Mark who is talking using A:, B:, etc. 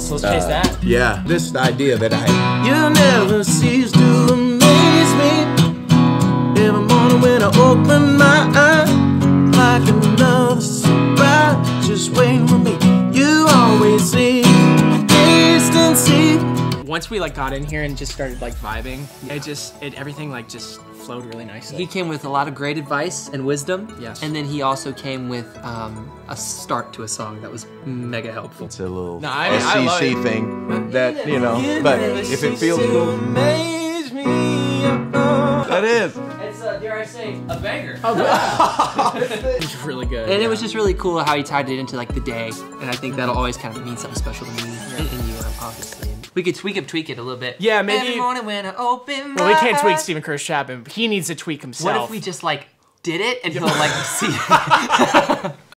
A: So let's chase uh, that.
B: Yeah, this idea that I You never cease to amaze me Every morning when I open my eyes Like another surprise Just waiting for me You always see Taste and see
A: Once we like got in here and just started like vibing, it just it everything like just flowed really nicely.
C: He came with a lot of great advice and wisdom.
A: Yes.
C: And then he also came with um, a start to a song that was mega helpful.
B: It's a little
A: No, I mean, I love
B: SEC
A: it.
B: thing that, you know, but if it feels cool.
A: amaze me.
B: That is.
C: It's, uh, dare I say, a banger.
A: Oh wow, It's really good.
C: And it was just really cool how he tied it into like the day, and I think that'll always kind of mean something special to me and, and you, obviously. We could we could tweak it a little bit.
A: Yeah, maybe-
C: Every morning when I open
A: well, we can't tweak Steven Curtis Chapman. He needs to tweak himself.
C: What if we just like did it and he'll like see?